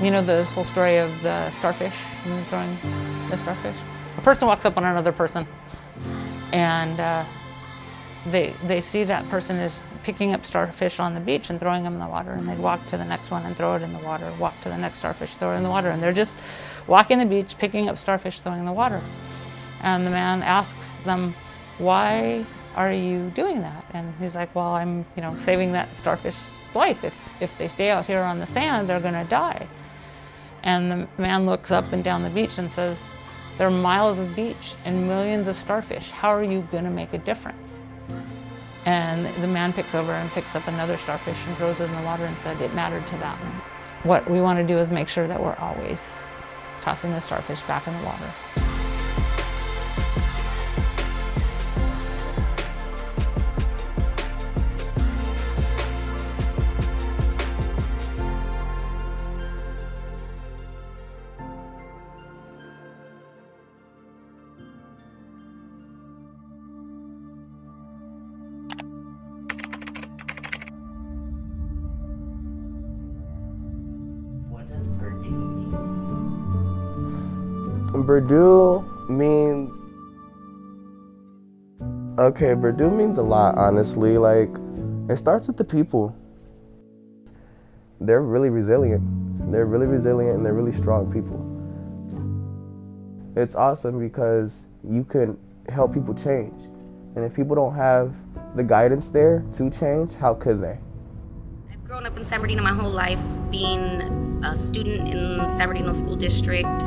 You know the whole story of the starfish, throwing the starfish? A person walks up on another person and uh, they, they see that person is picking up starfish on the beach and throwing them in the water and they'd walk to the next one and throw it in the water, walk to the next starfish, throw it in the water. And they're just walking the beach, picking up starfish, throwing in the water. And the man asks them, why are you doing that? And he's like, well, I'm, you know, saving that starfish life. If, if they stay out here on the sand, they're gonna die. And the man looks up and down the beach and says, there are miles of beach and millions of starfish. How are you gonna make a difference? And the man picks over and picks up another starfish and throws it in the water and said it mattered to that one. What we want to do is make sure that we're always tossing the starfish back in the water. Berdoo means okay, Berdoo means a lot, honestly. Like, it starts with the people. They're really resilient. They're really resilient and they're really strong people. It's awesome because you can help people change. And if people don't have the guidance there to change, how could they? I've grown up in San Bernardino my whole life, being a student in San Bernardino School District,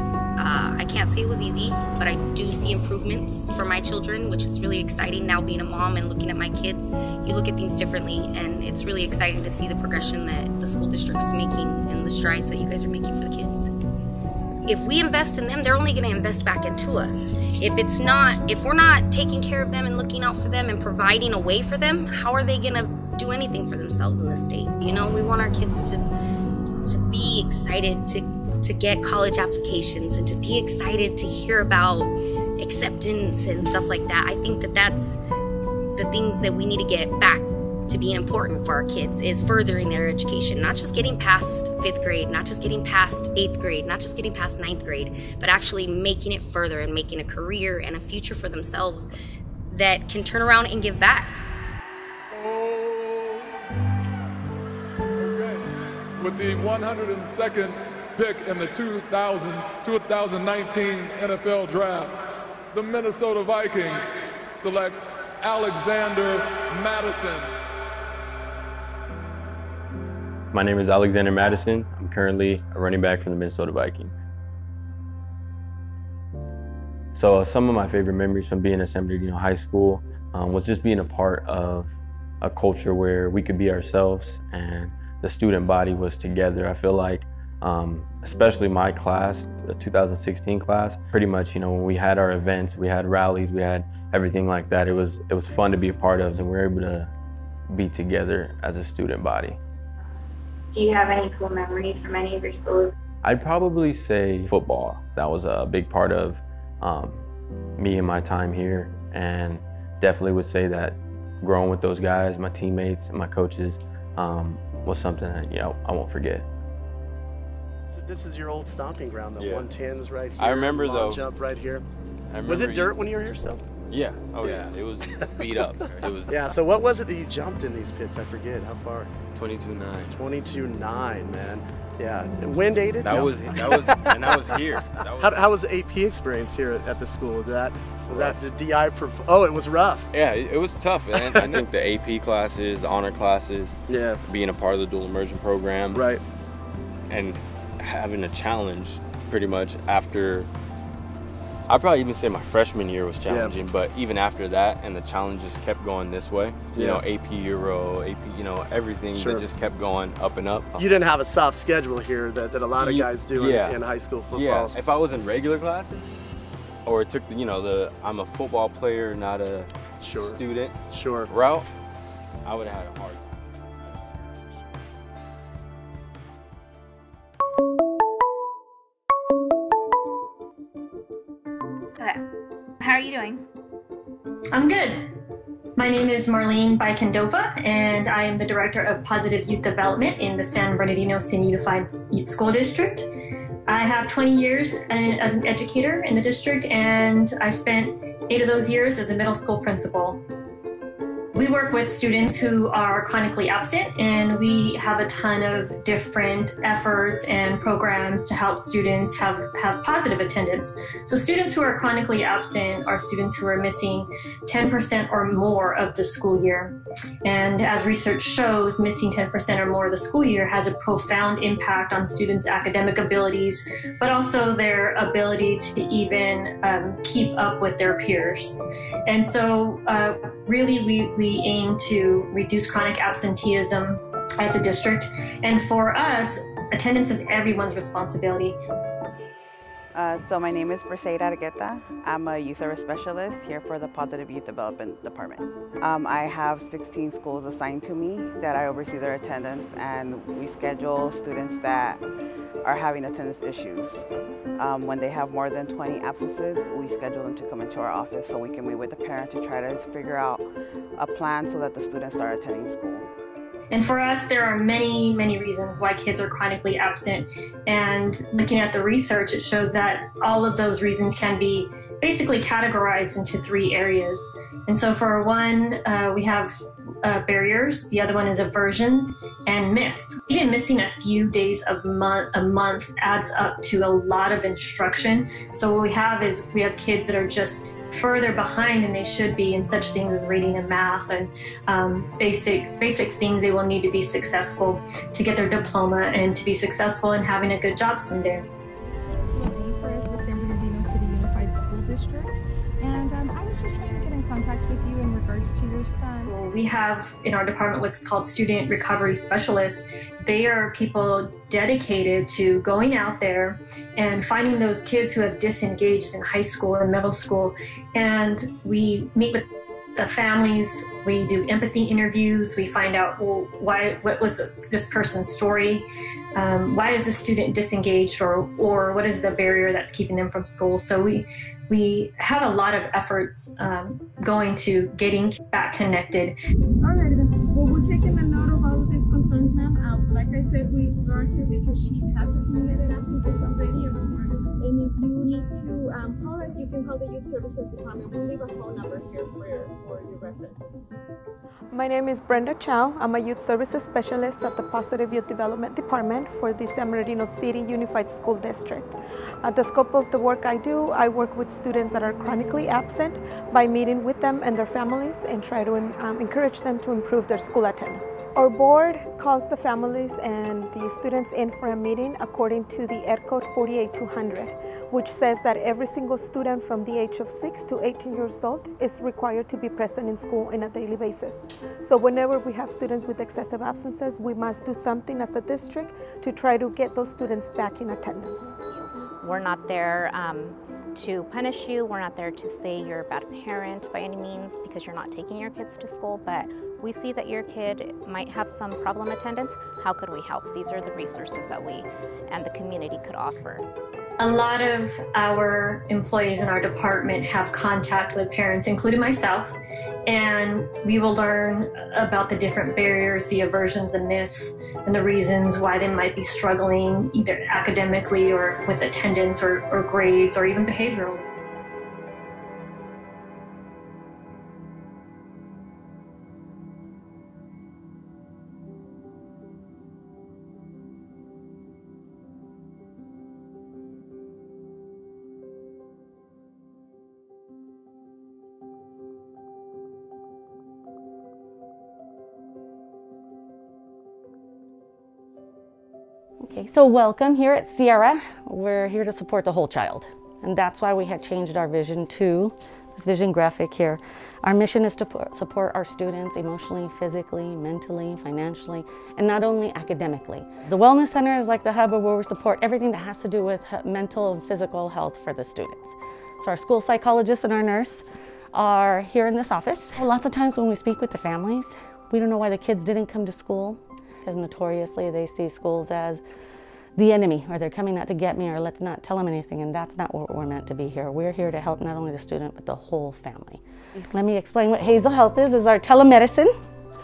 uh, I can't say it was easy, but I do see improvements for my children, which is really exciting now being a mom and looking at my kids. You look at things differently, and it's really exciting to see the progression that the school district is making and the strides that you guys are making for the kids. If we invest in them, they're only going to invest back into us. If it's not, if we're not taking care of them and looking out for them and providing a way for them, how are they going to do anything for themselves in the state? You know, we want our kids to to be excited to to get college applications and to be excited to hear about acceptance and stuff like that. I think that that's the things that we need to get back to being important for our kids is furthering their education, not just getting past fifth grade, not just getting past eighth grade, not just getting past ninth grade, but actually making it further and making a career and a future for themselves that can turn around and give back. With the 102nd pick in the 2000, 2019 NFL Draft, the Minnesota Vikings select Alexander Mattison. My name is Alexander Mattison. I'm currently a running back for the Minnesota Vikings. So uh, some of my favorite memories from being at San Bernardino High School um, was just being a part of a culture where we could be ourselves and the student body was together. I feel like um, especially my class, the 2016 class. Pretty much, you know, when we had our events, we had rallies, we had everything like that. It was it was fun to be a part of, and we were able to be together as a student body. Do you have any cool memories from any of your schools? I'd probably say football. That was a big part of um, me and my time here, and definitely would say that growing with those guys, my teammates, and my coaches, um, was something that you know I won't forget. So this is your old stomping ground, the Yeah. 110s right here. I remember, long though- jump right here. I Was it dirt you- when you were here still? Yeah. Oh Yeah. yeah. It was beat up. It was Yeah. So what was it that you jumped in these pits? I forget how far. 22-9. 22.9, man. Yeah. Wind aided. That No. was that was and that was here. That was, How, how was the AP experience here at the school? Did that was Rough. that did DI? Prov- oh, it was rough. yeah, it, it was tough. And I think the AP classes, the honor classes, Yeah. being a part of the dual immersion program, Right. and having a challenge pretty much after I'd probably even say my freshman year was challenging, but even after that and the challenges kept going this way, you Yeah. know, AP Euro, AP, you know, everything Sure. that just kept going up and up. You didn't have a soft schedule here that, that a lot of Ye- guys do in- yeah. in, high school football. Yeah, if I was in regular classes, or it took the, you know, the I'm a football player, not a Sure. student Sure. route, I would have had a hard How are you doing? I'm good. My name is Marlene Baikendova, and I am the Director of Positive Youth Development in the San Bernardino City Unified School District. I have 20 years as an educator in the district, and I spent eight of those years as a middle school principal. We work with students who are chronically absent, and we have a ton of different efforts and programs to help students have, have positive attendance. So, students who are chronically absent are students who are missing 10% or more of the school year. And as research shows, missing 10% or more of the school year has a profound impact on students' academic abilities, but also their ability to even um, keep up with their peers. And so, uh, really, we, we aim to reduce chronic absenteeism as a district. And for us, attendance is everyone's responsibility. Uh, so my name is Briseida Argueta. I'm a youth service specialist here for the Positive Youth Development Department. Um, I have 16 schools assigned to me that I oversee their attendance and we schedule students that are having attendance issues. Um, when they have more than 20 absences, we schedule them to come into our office so we can meet with the parent to try to figure out a plan so that the students start attending school. And for us, there are many, many reasons why kids are chronically absent. And looking at the research, it shows that all of those reasons can be basically categorized into three areas. And so, for one, uh, we have uh, barriers, the other one is aversions and myths. Even missing a few days of month, a month adds up to a lot of instruction. So, what we have is we have kids that are just further behind than they should be in such things as reading and math and um, basic basic things they will need to be successful to get their diploma and to be successful in having a good job someday. Contact with you in regards to your son. We have in our department what's called student recovery specialists. They are people dedicated to going out there and finding those kids who have disengaged in high school or middle school. And we meet with the families, we do empathy interviews, we find out, well, why, what was this, this person's story? Um, why is the student disengaged or, or what is the barrier that's keeping them from school? So we, we have a lot of efforts um, going to getting back connected. All right, well, we're taking a note of all of these concerns, ma'am. Um, like I said, we are here because she has accumulated absences you need to um, call us, you can call the Youth Services Department. We'll leave a phone number here for your, for your reference. My name is Brenda Chow. I'm a Youth Services Specialist at the Positive Youth Development Department for the San Bernardino City Unified School District. At the scope of the work I do, I work with students that are chronically absent by meeting with them and their families and try to um, encourage them to improve their school attendance. Our board calls the families and the students in for a meeting according to the Ed Code 48200, which says that every single student from the age of 6 to 18 years old is required to be present in school on a daily basis. So whenever we have students with excessive absences, we must do something as a district to try to get those students back in attendance. We're not there um, to punish you. We're not there to say you're a bad parent by any means because you're not taking your kids to school, but we see that your kid might have some problem attendance. How could we help? These are the resources that we and the community could offer. A lot of our employees in our department have contact with parents, including myself, and we will learn about the different barriers, the aversions, the myths, and the reasons why they might be struggling either academically or with attendance or, or grades or even behavioral. So welcome here at Sierra. We're here to support the whole child. And that's why we had changed our vision to this vision graphic here. Our mission is to support our students emotionally, physically, mentally, financially, and not only academically. The Wellness Center is like the hub where we support everything that has to do with mental and physical health for the students. So our school psychologist and our nurse are here in this office. Lots of times when we speak with the families, we don't know why the kids didn't come to school because notoriously they see schools as the enemy or they're coming out to get me or let's not tell them anything. And that's not what we're meant to be here. We're here to help not only the student, but the whole family. Mm-hmm. Let me explain what Hazel Health is, is our telemedicine.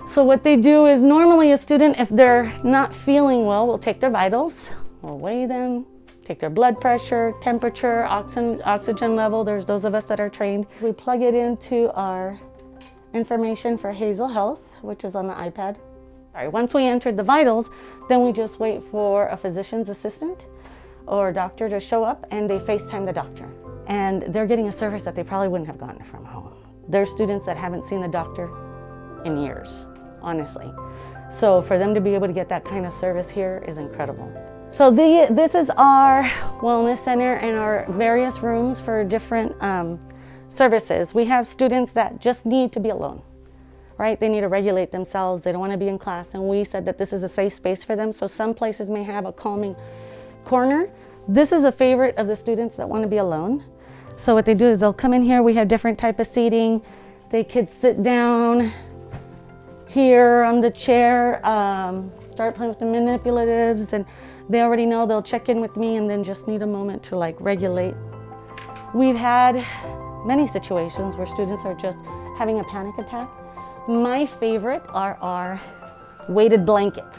So what they do is normally a student, if they're not feeling well, we'll take their vitals, we'll weigh them, take their blood pressure, temperature, oxygen, oxygen level. There's those of us that are trained. We plug it into our information for Hazel Health, which is on the iPad. Once we entered the vitals, then we just wait for a physician's assistant or doctor to show up and they FaceTime the doctor. And they're getting a service that they probably wouldn't have gotten from home. There's students that haven't seen the doctor in years honestly. So for them to be able to get that kind of service here is incredible. So the, this is our wellness center and our various rooms for different um, services. We have students that just need to be alone, right? They need to regulate themselves. They don't want to be in class. And we said that this is a safe space for them. So some places may have a calming corner. This is a favorite of the students that want to be alone. So what they do is they'll come in here. We have different type of seating. They could sit down, here on the chair, um, start playing with the manipulatives, and they already know they'll check in with me and then just need a moment to like regulate. We've had many situations where students are just having a panic attack. My favorite are our weighted blankets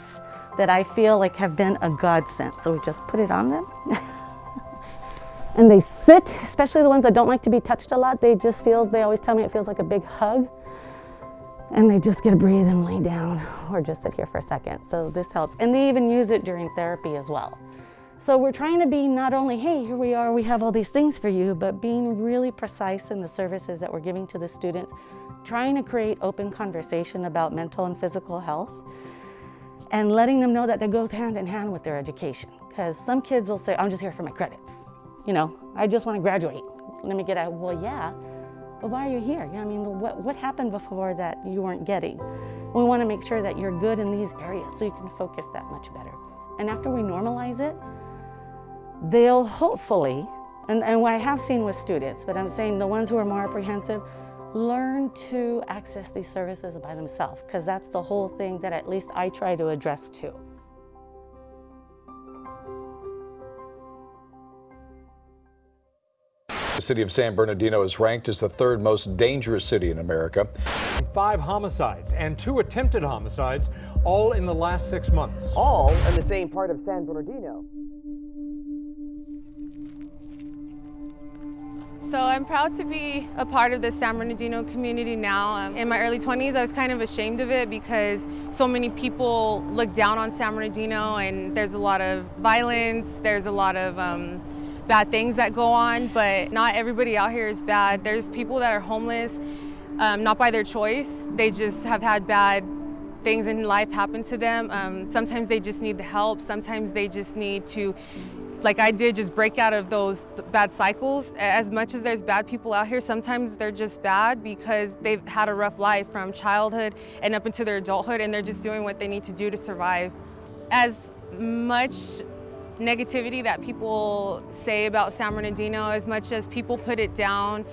that I feel like have been a godsend. So we just put it on them. and they sit, especially the ones that don't like to be touched a lot. They just feels, they always tell me it feels like a big hug and they just get to breathe and lay down or just sit here for a second. So this helps. And they even use it during therapy as well. So we're trying to be not only, hey, here we are, we have all these things for you, but being really precise in the services that we're giving to the students, trying to create open conversation about mental and physical health, and letting them know that that goes hand in hand with their education. Because some kids will say, I'm just here for my credits. You know, I just want to graduate. Let me get out. Well, yeah, but why are you here? I mean, what, what happened before that you weren't getting? We want to make sure that you're good in these areas so you can focus that much better. And after we normalize it, they'll hopefully, and, and what I have seen with students, but I'm saying the ones who are more apprehensive, learn to access these services by themselves, because that's the whole thing that at least I try to address too. The city of San Bernardino is ranked as the third most dangerous city in America. Five homicides and two attempted homicides, all in the last six months. All in the same part of San Bernardino. So I'm proud to be a part of the San Bernardino community now. Um, in my early 20s, I was kind of ashamed of it because so many people look down on San Bernardino and there's a lot of violence, there's a lot of um, bad things that go on, but not everybody out here is bad. There's people that are homeless, um, not by their choice. They just have had bad things in life happen to them. Um, sometimes they just need the help. Sometimes they just need to, like I did, just break out of those bad cycles. As much as there's bad people out here, sometimes they're just bad because they've had a rough life from childhood and up into their adulthood and they're just doing what they need to do to survive. As much negativity that people say about San Bernardino, as much as people put it down,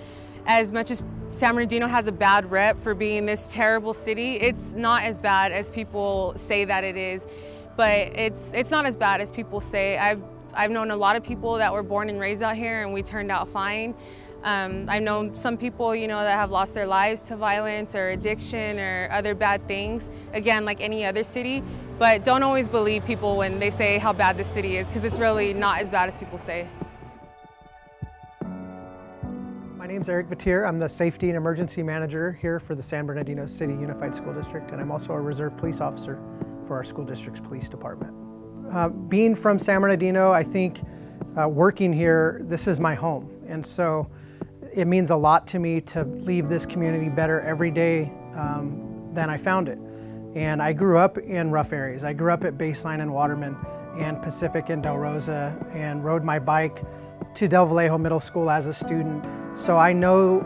as much as San Bernardino has a bad rep for being this terrible city, it's not as bad as people say that it is. But it's, it's not as bad as people say. I've, I've known a lot of people that were born and raised out here and we turned out fine. Um, I've known some people, you know, that have lost their lives to violence or addiction or other bad things, again, like any other city. But don't always believe people when they say how bad the city is, because it's really not as bad as people say. My name is Eric Vatier. I'm the Safety and Emergency Manager here for the San Bernardino City Unified School District, and I'm also a Reserve Police Officer for our school district's police department. Uh, being from San Bernardino, I think uh, working here, this is my home. And so it means a lot to me to leave this community better every day um, than I found it. And I grew up in rough areas. I grew up at Baseline and Waterman and Pacific and Del Rosa and rode my bike to Del Vallejo Middle School as a student. So I know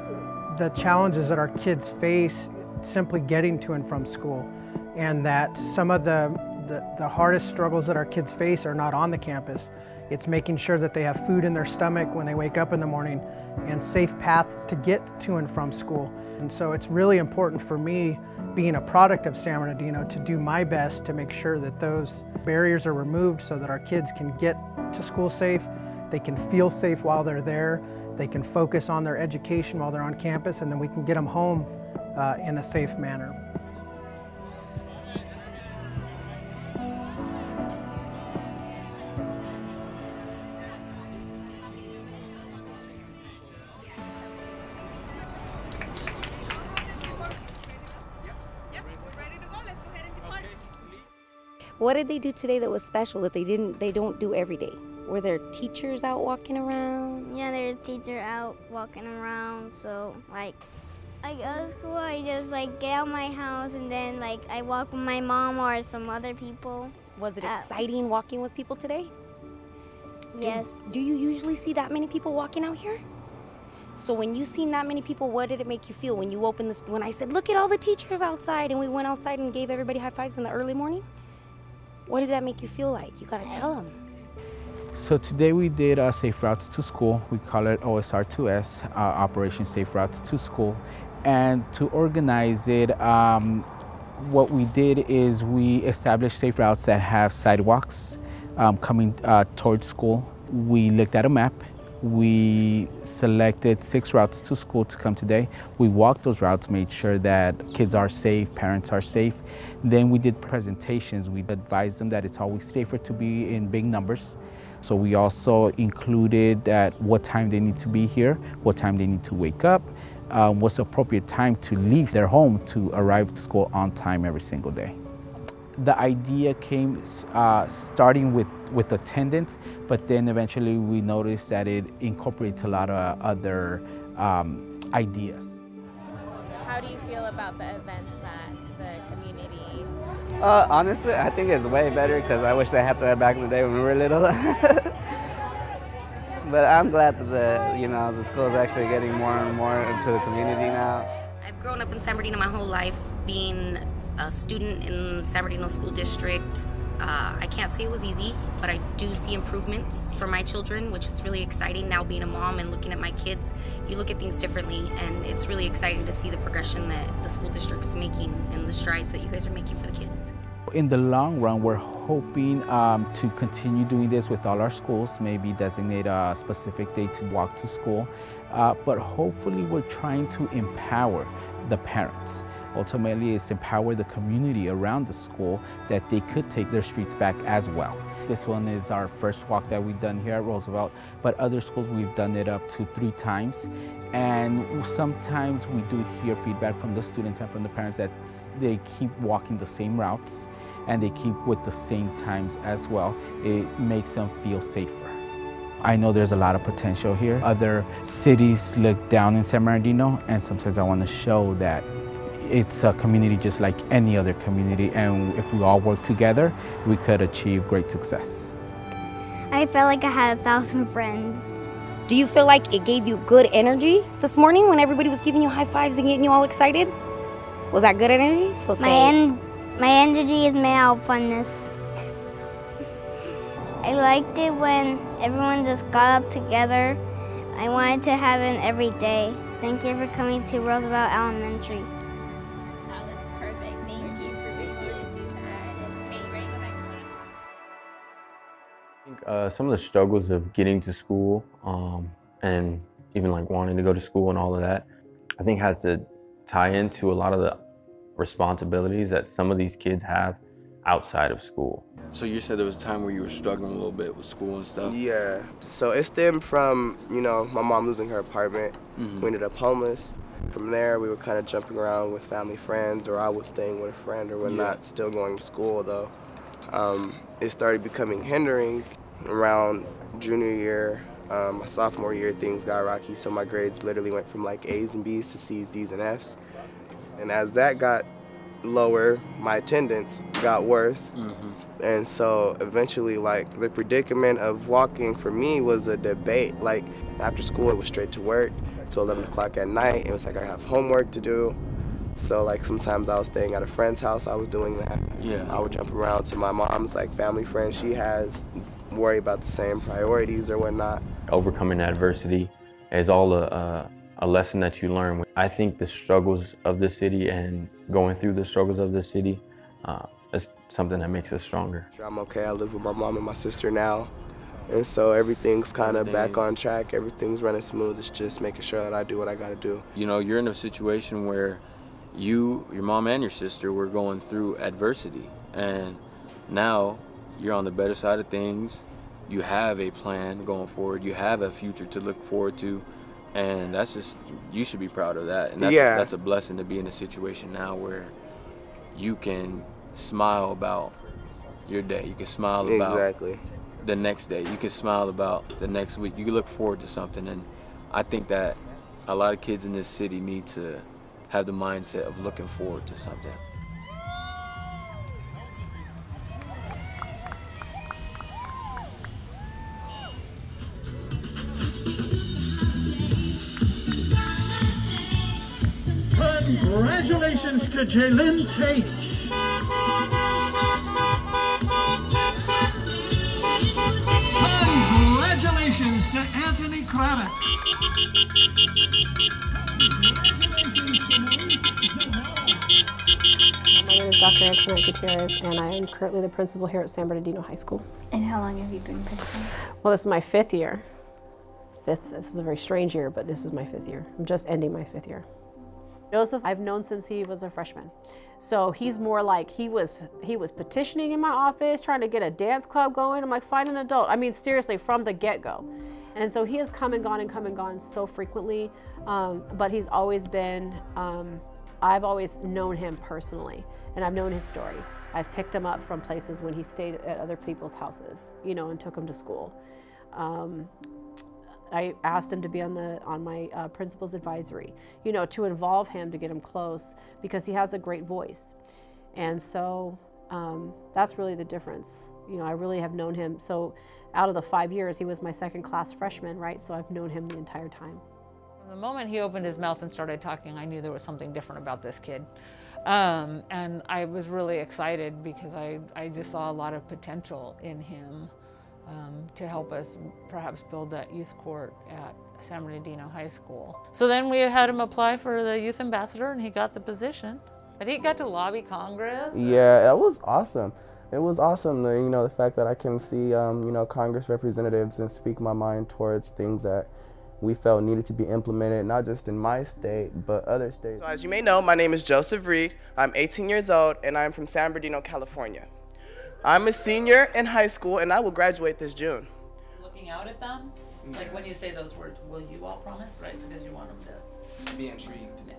the challenges that our kids face simply getting to and from school and that some of the the, the hardest struggles that our kids face are not on the campus. It's making sure that they have food in their stomach when they wake up in the morning and safe paths to get to and from school. And so it's really important for me, being a product of San Bernardino, to do my best to make sure that those barriers are removed so that our kids can get to school safe, they can feel safe while they're there, they can focus on their education while they're on campus, and then we can get them home uh, in a safe manner. What did they do today that was special that they didn't they don't do every day? Were there teachers out walking around? Yeah, there's a teacher out walking around. So like, I go to school. I just like get out my house and then like I walk with my mom or some other people. Was it Uh, exciting walking with people today? Do- Yes. Do, you usually see that many people walking out here? So when you seen that many people, what did it make you feel when you opened this? When I said, "Look at all the teachers outside," and we went outside and gave everybody high fives in the early morning. What did that make you feel like? You gotta tell them. So today we did uh, Safe Routes to School. We call it OSR2S, uh, Operation Safe Routes to School. And to organize it, um, what we did is we established safe routes that have sidewalks um, coming uh, towards school. We looked at a map. We selected six routes to school to come today. We walked those routes, made sure that kids are safe, parents are safe. Then we did presentations. We advised them that it's always safer to be in big numbers. So we also included that what time they need to be here, what time they need to wake up, um, what's the appropriate time to leave their home to arrive to school on time every single day. The idea came uh, starting with, with attendance, but then eventually we noticed that it incorporates a lot of other um, ideas. How do you feel about the events that the community? Uh, honestly, I think it's way better because I wish they had that back in the day when we were little. but I'm glad that the you know the school is actually getting more and more into the community now. I've grown up in San Bernardino my whole life, being a student in San Bernardino School District. Uh, I can't say it was easy, but I do see improvements for my children, which is really exciting. Now being a mom and looking at my kids, you look at things differently, and it's really exciting to see the progression that the school district's making and the strides that you guys are making for the kids. In the long run, we're hoping um, to continue doing this with all our schools, maybe designate a specific day to walk to school. Uh, but hopefully we're trying to empower the parents. Ultimately, it's empower the community around the school that they could take their streets back as well. This one is our first walk that we've done here at Roosevelt, but other schools we've done it up to three times. And sometimes we do hear feedback from the students and from the parents that they keep walking the same routes and they keep with the same times as well. It makes them feel safer. I know there's a lot of potential here. Other cities look down in San Bernardino and sometimes I want to show that it's a community just like any other community and if we all work together, we could achieve great success. I felt like I had a thousand friends. Do you feel like it gave you good energy this morning when everybody was giving you high fives and getting you all excited? Was that good energy? So My en- my energy is made out of funness. I liked it when everyone just got up together. I wanted to have it every day. Thank you for coming to Roosevelt Elementary. Uh, some of the struggles of getting to school um, and even like wanting to go to school and all of that, I think has to tie into a lot of the responsibilities that some of these kids have outside of school. So you said there was a time where you were struggling a little bit with school and stuff. Yeah. So it stemmed from you know my mom losing her apartment. Mhm. We ended up homeless. From there, we were kind of jumping around with family friends, or I was staying with a friend or whatnot, still going to school though. Um, it started becoming hindering around junior year. Um, my sophomore year, things got rocky, so my grades literally went from like A's and B's to C's, D's, and F's. And as that got lower, my attendance got worse. And so eventually, like, the predicament of walking for me was a debate. Like, after school, it was straight to work. So 11 o'clock at night, it was like I have homework to do. So like sometimes I was staying at a friend's house, I was doing that. Yeah. I would jump around to my mom's like family friend she has, worry about the same priorities or whatnot. Overcoming adversity is all a, a, a lesson that you learn. I think the struggles of the city and going through the struggles of the city uh, is something that makes us stronger. I'm okay. I live with my mom and my sister now. And so everything's kind of back on track. Everything's running smooth. It's just making sure that I do what I got to do. You know, you're in a situation where you, your mom and your sister were going through adversity. And now you're on the better side of things. You have a plan going forward. You have a future to look forward to. And that's just, you should be proud of that. And that's, Yeah. that's a blessing to be in a situation now where you can smile about your day. You can smile about Exactly. the next day. You can smile about the next week. You can look forward to something. And I think that a lot of kids in this city need to have the mindset of looking forward to something. Congratulations to Jalen Tate. Congratulations to Anthony Kravitz. My name is Dr. Antoinette Gutierrez, and I am currently the principal here at San Bernardino High School. And how long have you been principal? Well, this is my fifth year. Fifth, this is a very strange year, but this is my fifth year. I'm just ending my fifth year. Joseph, I've known since he was a freshman. So he's more like he was he was petitioning in my office, trying to get a dance club going. I'm like, find an adult. I mean, seriously, from the get-go. And so he has come and gone and come and gone so frequently, um, but he's always been. Um, I've always known him personally, and I've known his story. I've picked him up from places when he stayed at other people's houses, you know, and took him to school. Um, I asked him to be on the on my uh, principal's advisory, you know, to involve him to get him close because he has a great voice, and so um, that's really the difference. You know, I really have known him. So, out of the five years, he was my second class freshman, right? So I've known him the entire time. The moment he opened his mouth and started talking, I knew there was something different about this kid. Um, and I was really excited because I, I just saw a lot of potential in him um, to help us perhaps build that youth court at San Bernardino High School. So then we had him apply for the youth ambassador and he got the position. But he got to lobby Congress. Yeah, that was awesome. It was awesome, the, you know, the fact that I can see, um, you know, Congress representatives and speak my mind towards things that we felt needed to be implemented, not just in my state, but other states. So as you may know, my name is Joseph Reed. I'm 18 years old and I'm from San Bernardino, California. I'm a senior in high school and I will graduate this June. looking out at them, like when you say those words, will you all promise, right? It's because you want them to. Be intrigued. Yeah.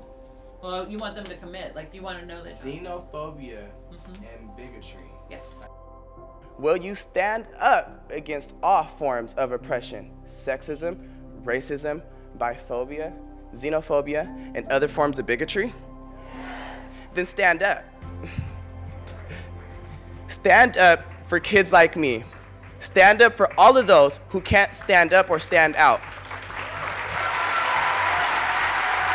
Well, you want them to commit. Like you want to know that. Xenophobia Mhm. and bigotry. Yes. Will you stand up against all forms of oppression, sexism, racism, biphobia, xenophobia, and other forms of bigotry? Yes. Then stand up. Stand up for kids like me. Stand up for all of those who can't stand up or stand out.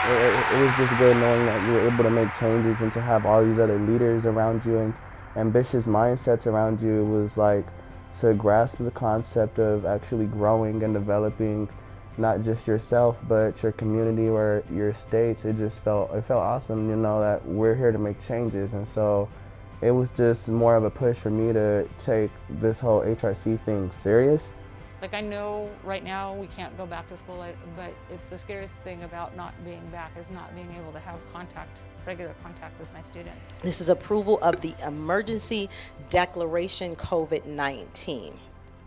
It, it- was just good knowing that you were able to make changes and to have all these other leaders around you and ambitious mindsets around you. It was like to grasp the concept of actually growing and developing not just yourself but your community or your states. It just felt it felt awesome, you know, that we're here to make changes and so it was just more of a push for me to take this whole HRC thing serious. Like I know right now we can't go back to school, but it, the scariest thing about not being back is not being able to have contact, regular contact with my students. This is approval of the emergency declaration COVID 19.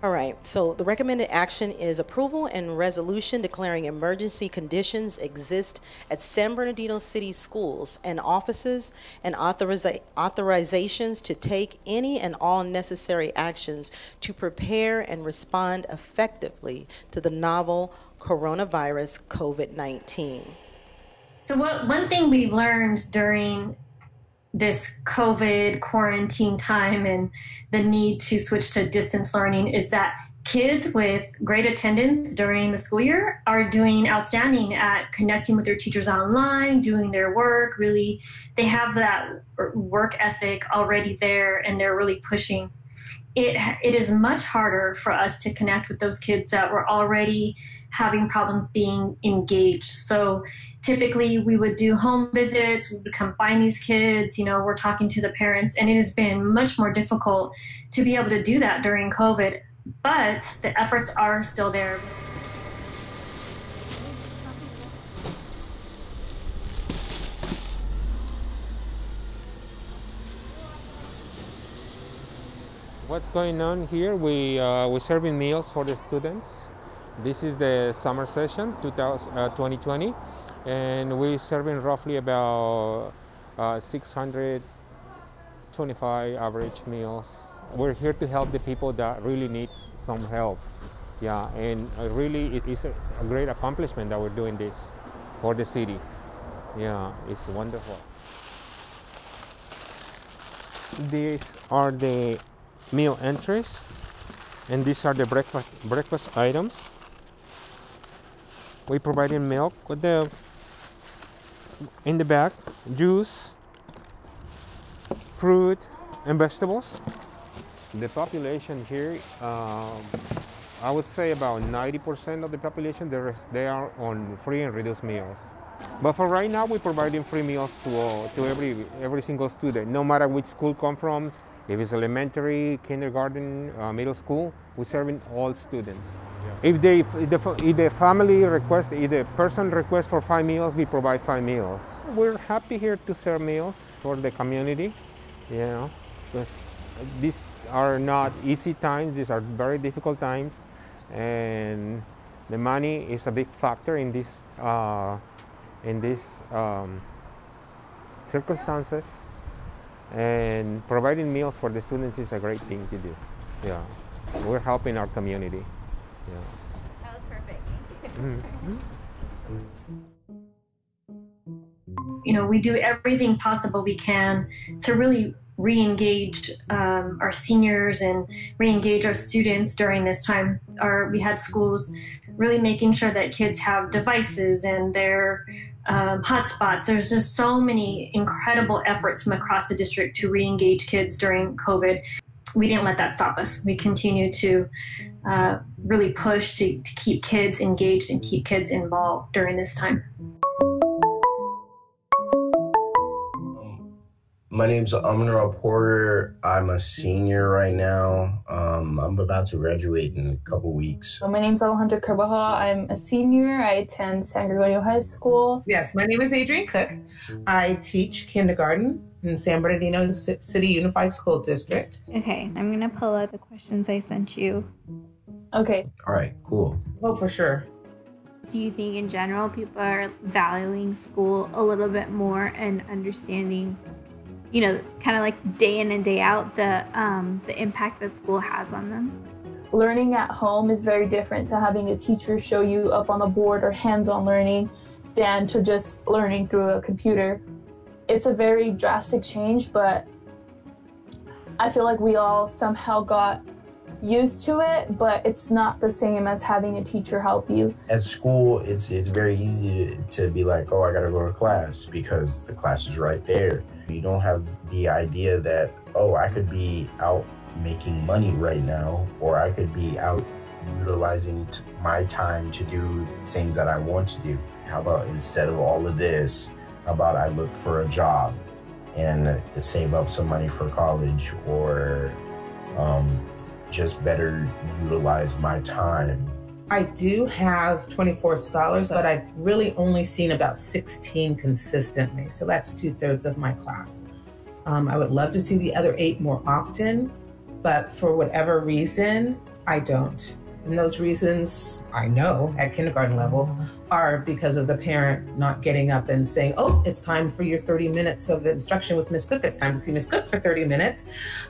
All right, so the recommended action is approval and resolution declaring emergency conditions exist at San Bernardino City schools and offices and authoriza- authorizations to take any and all necessary actions to prepare and respond effectively to the novel coronavirus COVID 19. So, what one thing we learned during this COVID quarantine time and the need to switch to distance learning is that kids with great attendance during the school year are doing outstanding at connecting with their teachers online, doing their work. Really, they have that work ethic already there and they're really pushing. It, it is much harder for us to connect with those kids that were already having problems being engaged. So typically we would do home visits, we would come find these kids, you know, we're talking to the parents, and it has been much more difficult to be able to do that during COVID but the efforts are still there. What's going on here? We, uh, we're serving meals for the students. This is the summer session 2020, uh, and we're serving roughly about uh, 625 average meals we're here to help the people that really needs some help. Yeah, and really it is a, a great accomplishment that we're doing this for the city. Yeah, it's wonderful. These are the meal entries and these are the breakfast breakfast items. We providing milk with the in the back, juice, fruit, and vegetables. The population here, um, I would say about 90% of the population, they are on free and reduced meals. But for right now, we're providing free meals to, all, to every, every single student, no matter which school come from, if it's elementary, kindergarten, uh, middle school, we're serving all students. Yeah. If, they, if, the, if the family request, if the person requests for five meals, we provide five meals. We're happy here to serve meals for the community, you know, because this are not easy times, these are very difficult times, and the money is a big factor in this uh, in these um, circumstances. And providing meals for the students is a great thing to do. Yeah, we're helping our community. Yeah. That was perfect. You know, we do everything possible we can to really re-engage um, our seniors and re-engage our students during this time. Our, we had schools really making sure that kids have devices and their um, hotspots. There's just so many incredible efforts from across the district to re-engage kids during COVID. We didn't let that stop us. We continue to uh, really push to, to keep kids engaged and keep kids involved during this time. My name name's Amner Porter. I'm a senior right now. Um, I'm about to graduate in a couple weeks. my name's Alejandra Carvajal. I'm a senior. I attend San Gorgonio High School. Yes, my name is Adrienne Cook. I teach kindergarten in San Bernardino City Unified School District. Okay, I'm going to pull up the questions I sent you. Okay. All right, cool. Oh, for sure. Do you think in general people are valuing school a little bit more and understanding you know, kind of like day in and day out, the um, the impact that school has on them. Learning at home is very different to having a teacher show you up on a board or hands-on learning than to just learning through a computer. It's a very drastic change, but I feel like we all somehow got used to it, but it's not the same as having a teacher help you. At school, it's it's very easy to, to be like, oh, I gotta go to class because the class is right there. You don't have the idea that, oh, I could be out making money right now, or I could be out utilizing my time to do things that I want to do. How about instead of all of this, about I look for a job and save up some money for college or um, just better utilize my time. I do have 24 scholars, but I've really only seen about 16 consistently. So that's two thirds of my class. Um, I would love to see the other eight more often, but for whatever reason, I don't. And those reasons I know at kindergarten level are because of the parent not getting up and saying, Oh, it's time for your 30 minutes of instruction with Miss Cook. It's time to see Miss Cook for 30 minutes.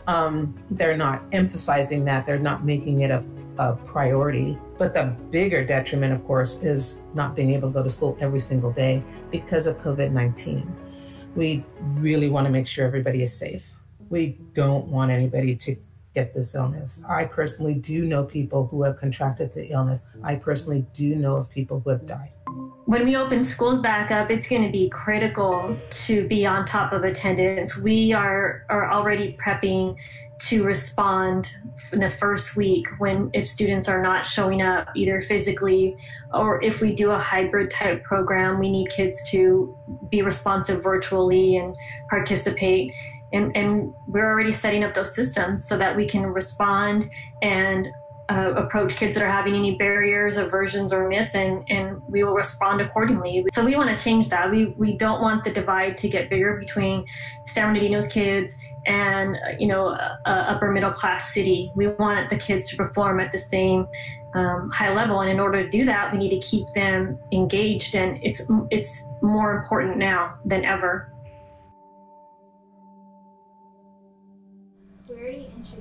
Um, they're not emphasizing that, they're not making it a, a priority. But the bigger detriment, of course, is not being able to go to school every single day because of COVID 19. We really want to make sure everybody is safe. We don't want anybody to get this illness. I personally do know people who have contracted the illness. I personally do know of people who have died. When we open schools back up, it's going to be critical to be on top of attendance. We are, are already prepping to respond in the first week when if students are not showing up either physically or if we do a hybrid type program, we need kids to be responsive virtually and participate. And, and we're already setting up those systems so that we can respond and uh, approach kids that are having any barriers, aversions, or myths, and, and we will respond accordingly. So we want to change that. We, we don't want the divide to get bigger between San Bernardino's kids and, you know, a, a upper middle class city. We want the kids to perform at the same um, high level, and in order to do that, we need to keep them engaged, and it's it's more important now than ever.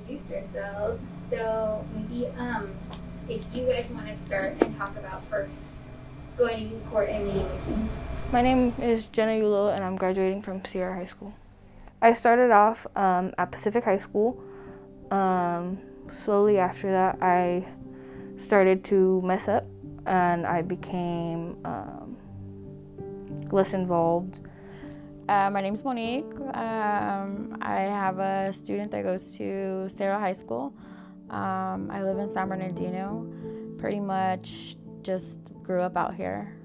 Introduced ourselves. So maybe um, if you guys want to start and talk about first going to youth court and meeting with. My name is Jenna Yulo and I'm graduating from Sierra High School. I started off um, at Pacific High School. Um, slowly after that, I started to mess up and I became um, less involved. Uh, my name is Monique. Um, I have a student that goes to Sierra High School. Um, I live in San Bernardino. Pretty much just grew up out here.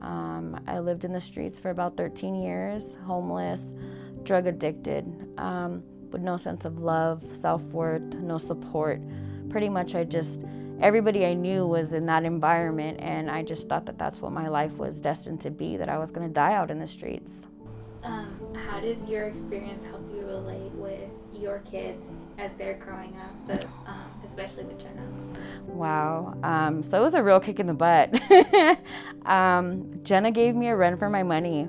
Um, I lived in the streets for about 13 years, homeless, drug addicted, um, with no sense of love, self worth, no support. Pretty much, I just, everybody I knew was in that environment, and I just thought that that's what my life was destined to be, that I was going to die out in the streets. Um, how does your experience help you relate with your kids as they're growing up, but um, especially with Jenna? Wow. Um, so it was a real kick in the butt. um, Jenna gave me a run for my money.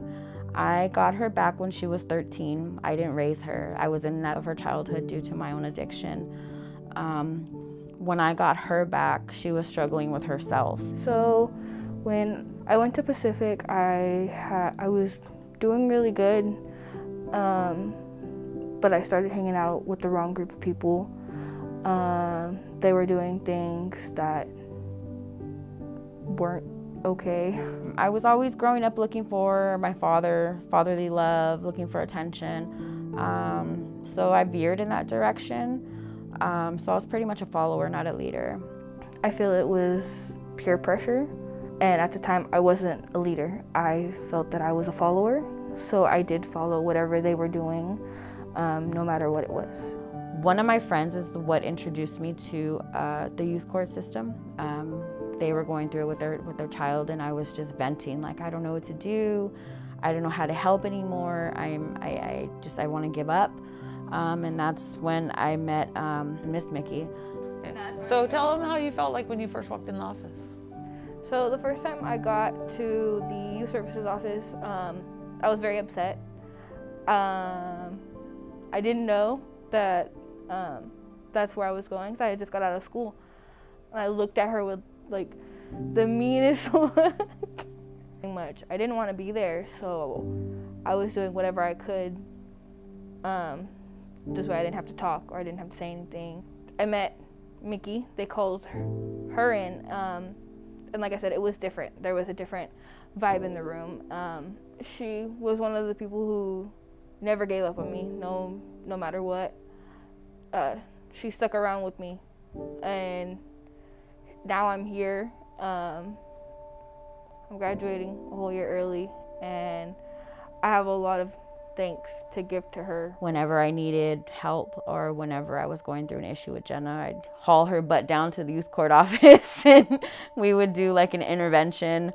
I got her back when she was 13. I didn't raise her. I was in and out of her childhood due to my own addiction. Um, when I got her back, she was struggling with herself. So when I went to Pacific, I had I was doing really good, um, but I started hanging out with the wrong group of people. Um, they were doing things that weren't okay. I was always growing up looking for my father, fatherly love, looking for attention. Um, so I veered in that direction. Um, so I was pretty much a follower, not a leader. I feel it was peer pressure. And at the time, I wasn't a leader. I felt that I was a follower. So I did follow whatever they were doing, um, no matter what it was. One of my friends is what introduced me to uh, the youth court system. Um, they were going through it with their with their child, and I was just venting, like I don't know what to do, I don't know how to help anymore. I'm I, I just I want to give up, um, and that's when I met um, Miss Mickey. So tell them how you felt like when you first walked in the office. So the first time I got to the youth services office, um, I was very upset. Um, I didn't know that um, that's where I was going because I had just got out of school. And I looked at her with like the meanest look. much. I didn't want to be there, so I was doing whatever I could. Um, this way I didn't have to talk or I didn't have to say anything. I met Mickey. They called her, her in, um, and like I said, it was different. There was a different vibe in the room. Um, she was one of the people who never gave up on me, no, no matter what. Uh, she stuck around with me, and now I'm here. Um, I'm graduating a whole year early, and I have a lot of thanks to give to her. Whenever I needed help or whenever I was going through an issue with Jenna, I'd haul her butt down to the youth court office and we would do like an intervention.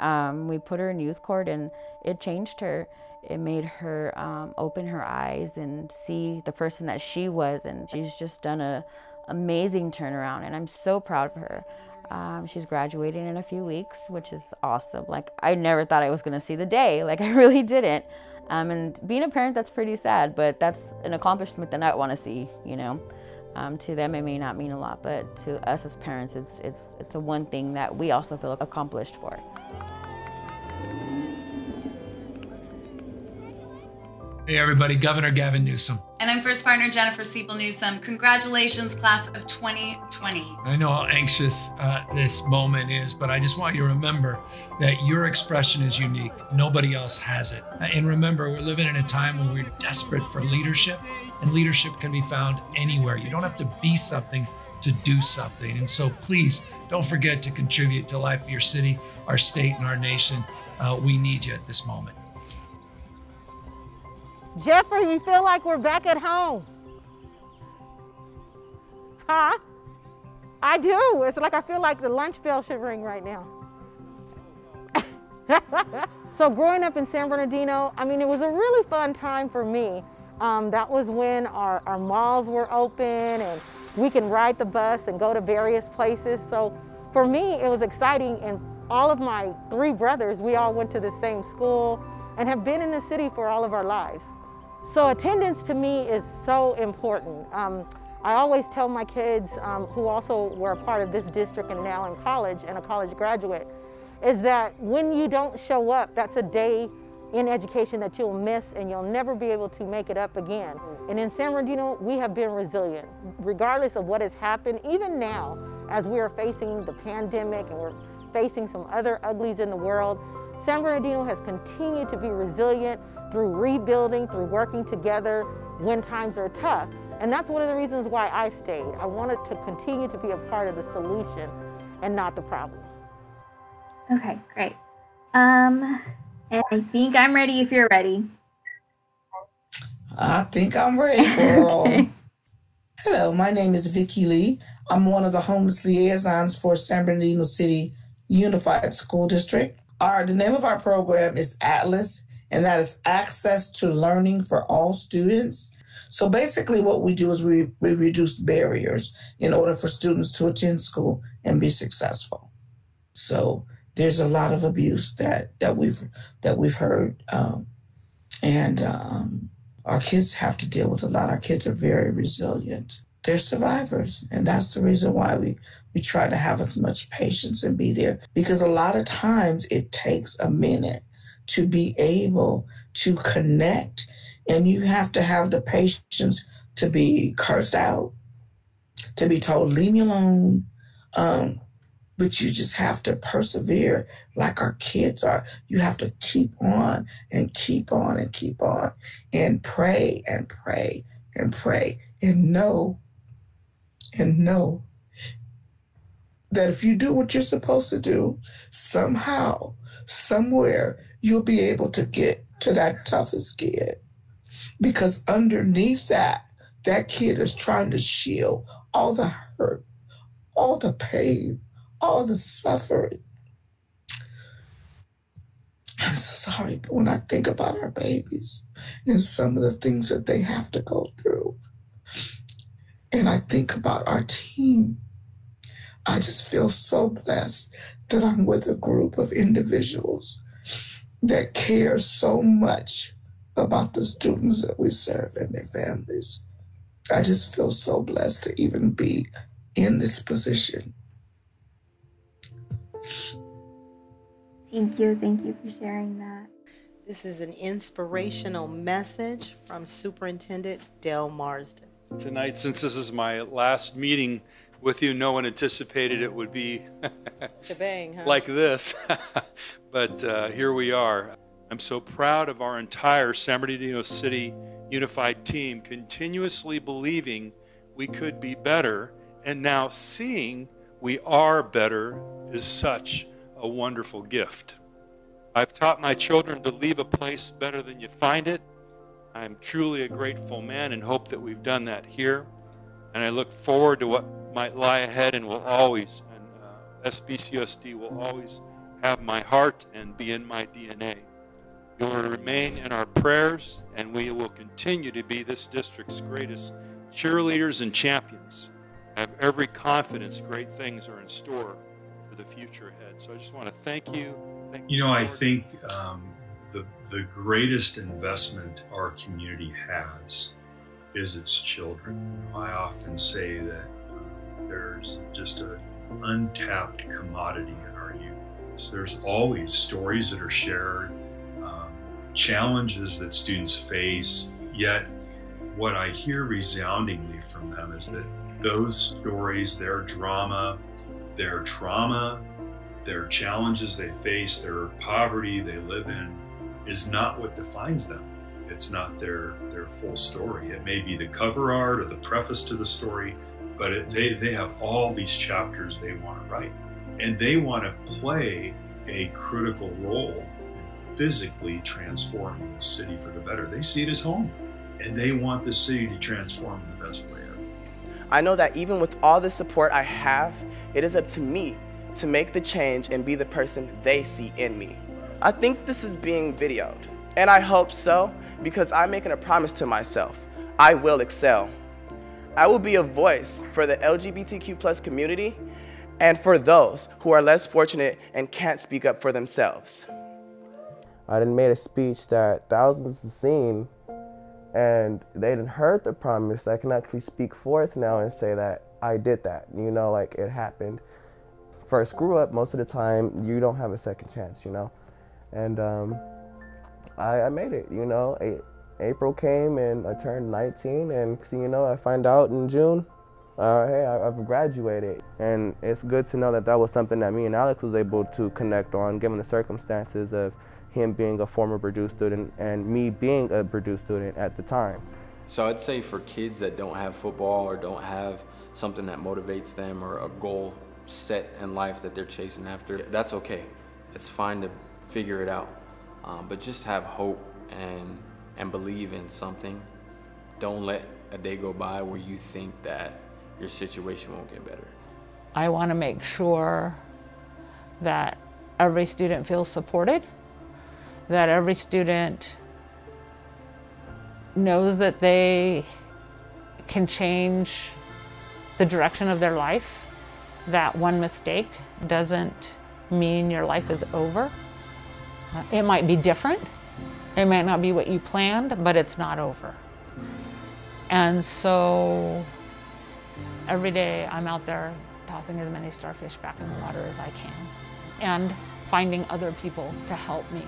Um, we put her in youth court and it changed her. It made her um, open her eyes and see the person that she was. And she's just done a amazing turnaround and I'm so proud of her. Um, she's graduating in a few weeks, which is awesome. Like I never thought I was gonna see the day. Like I really didn't. Um, and being a parent, that's pretty sad, but that's an accomplishment that I want to see. You know, um, to them it may not mean a lot, but to us as parents, it's it's it's a one thing that we also feel accomplished for. Hey, everybody, Governor Gavin Newsom. And I'm first partner Jennifer Siebel Newsom. Congratulations, class of 2020. I know how anxious uh, this moment is, but I just want you to remember that your expression is unique. Nobody else has it. And remember, we're living in a time when we're desperate for leadership, and leadership can be found anywhere. You don't have to be something to do something. And so please don't forget to contribute to life of your city, our state, and our nation. Uh, we need you at this moment. Jeffrey, we feel like we're back at home. Huh? I do. It's like I feel like the lunch bell should ring right now. so growing up in San Bernardino, I mean, it was a really fun time for me. Um, that was when our, our malls were open and we can ride the bus and go to various places. So for me, it was exciting. And all of my three brothers, we all went to the same school and have been in the city for all of our lives. So attendance to me is so important. Um, I always tell my kids um, who also were a part of this district and now in college and a college graduate, is that when you don't show up, that's a day in education that you'll miss and you'll never be able to make it up again. And in San Bernardino, we have been resilient, regardless of what has happened, even now, as we are facing the pandemic and we're facing some other uglies in the world, San Bernardino has continued to be resilient through rebuilding, through working together when times are tough. And that's one of the reasons why I stayed. I wanted to continue to be a part of the solution and not the problem. Okay, great. Um, and I think I'm ready if you're ready. I think I'm ready, girl. Hello, my name is Vicki Lee. I'm one of the homeless liaisons for San Bernardino City Unified School District. Our the name of our program is Atlas, and that is access to learning for all students. So basically, what we do is we, we reduce barriers in order for students to attend school and be successful. So there's a lot of abuse that that we've that we've heard, um, and um, our kids have to deal with a lot. Our kids are very resilient. They're survivors, and that's the reason why we we try to have as much patience and be there because a lot of times it takes a minute to be able to connect. And you have to have the patience to be cursed out, to be told, leave me alone. Um, but you just have to persevere like our kids are. You have to keep on and keep on and keep on and pray and pray and pray and know and know that if you do what you're supposed to do, somehow, somewhere, you'll be able to get to that toughest kid. Because underneath that, that kid is trying to shield all the hurt, all the pain, all the suffering. I'm so sorry, but when I think about our babies and some of the things that they have to go through, and I think about our team, I just feel so blessed that I'm with a group of individuals that care so much about the students that we serve and their families. I just feel so blessed to even be in this position. Thank you. Thank you for sharing that. This is an inspirational message from Superintendent Dale Marsden. Tonight, since this is my last meeting with you, no one anticipated it would be Shebang, huh? like this. but uh, here we are. I'm so proud of our entire San Bernardino City unified team continuously believing we could be better and now seeing we are better is such a wonderful gift. I've taught my children to leave a place better than you find it. I'm truly a grateful man and hope that we've done that here. And I look forward to what might lie ahead and will always, and uh, SBCSD will always have my heart and be in my DNA. You will remain in our prayers, and we will continue to be this district's greatest cheerleaders and champions. I have every confidence great things are in store for the future ahead. So I just want to thank you. Thank you you know, I think um, the, the greatest investment our community has is its children. I often say that uh, there's just an untapped commodity in our youth. There's always stories that are shared, um, challenges that students face, yet what I hear resoundingly from them is that those stories, their drama, their trauma, their challenges they face, their poverty they live in, is not what defines them. It's not their their full story. It may be the cover art or the preface to the story, but it, they they have all these chapters they want to write, and they want to play a critical role in physically transforming the city for the better. They see it as home, and they want the city to transform in the best way ever. I know that even with all the support I have, it is up to me to make the change and be the person they see in me. I think this is being videoed, and I hope so because I'm making a promise to myself. I will excel. I will be a voice for the LGBTQ plus community and for those who are less fortunate and can't speak up for themselves. I done made a speech that thousands have seen and they didn't heard the promise. I can actually speak forth now and say that I did that. You know, like it happened. For a screw up, most of the time you don't have a second chance. You know, and um, I, I made it. You know, April came and I turned 19, and so, you know, I find out in June. Uh, hey, I, I've graduated, and it's good to know that that was something that me and Alex was able to connect on, given the circumstances of him being a former Purdue student and me being a Purdue student at the time. So I'd say for kids that don't have football or don't have something that motivates them or a goal set in life that they're chasing after, that's okay. It's fine to figure it out. Um, but just have hope and and believe in something. Don't let a day go by where you think that your situation won't get better. I want to make sure that every student feels supported, that every student knows that they can change the direction of their life, that one mistake doesn't mean your life is over. Uh, It might be different, it might not be what you planned, but it's not over. And so every day I'm out there tossing as many starfish back in the water as I can and finding other people to help me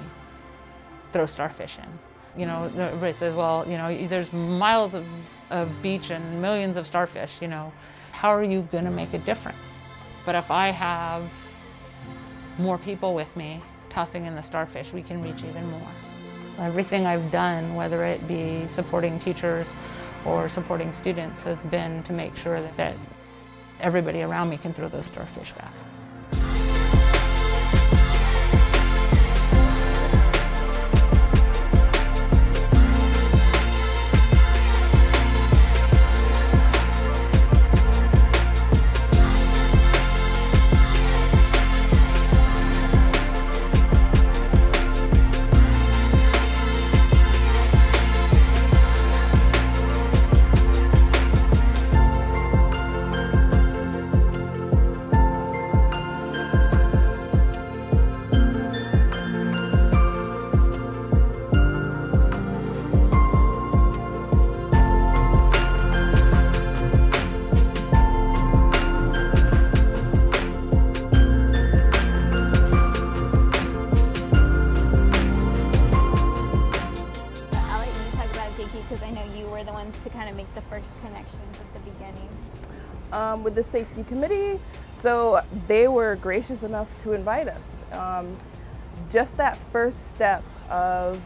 throw starfish in. You know, everybody says, well, you know, there's miles of, of beach and millions of starfish, you know. How are you going to make a difference? But if I have more people with me tossing in the starfish, we can reach even more. Everything I've done, whether it be supporting teachers or supporting students, has been to make sure that, everybody around me can throw those starfish back. The safety committee. So they were gracious enough to invite us. Um, just that first step of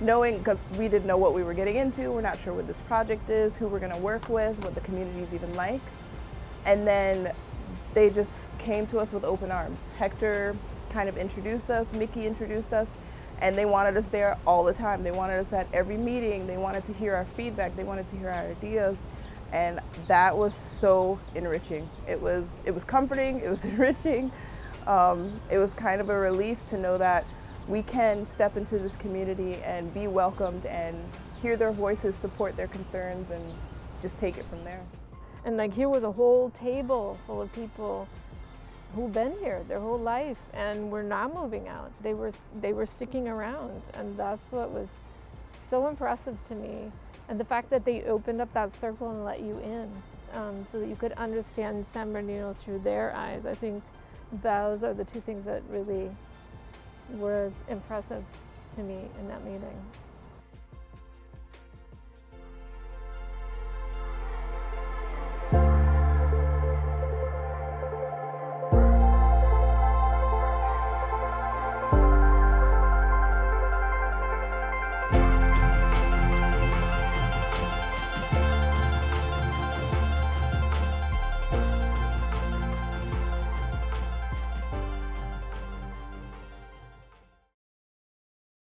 knowing, because we didn't know what we were getting into, we're not sure what this project is, who we're going to work with, what the community's even like. And then they just came to us with open arms. Hector kind of introduced us, Mickey introduced us, and they wanted us there all the time. They wanted us at every meeting. They wanted to hear our feedback. They wanted to hear our ideas. And that was so enriching. It was, it was comforting, it was enriching. Um, it was kind of a relief to know that we can step into this community and be welcomed and hear their voices, support their concerns, and just take it from there. And like here was a whole table full of people who've been here their whole life and were not moving out. They were they were sticking around, and that's what was so impressive to me. And the fact that they opened up that circle and let you in, um, so that you could understand San Bernardino through their eyes. I think those are the two things that really was impressive to me in that meeting.